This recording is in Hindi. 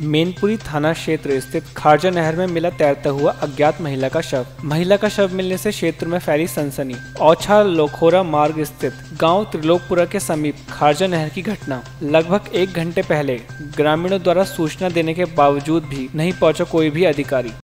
मेनपुरी थाना क्षेत्र स्थित खारजा नहर में मिला तैरता हुआ अज्ञात महिला का शव। महिला का शव मिलने से क्षेत्र में फैली सनसनी। औछा लोखोरा मार्ग स्थित गाँव त्रिलोकपुरा के समीप खारजा नहर की घटना। लगभग एक घंटे पहले ग्रामीणों द्वारा सूचना देने के बावजूद भी नहीं पहुँचा कोई भी अधिकारी।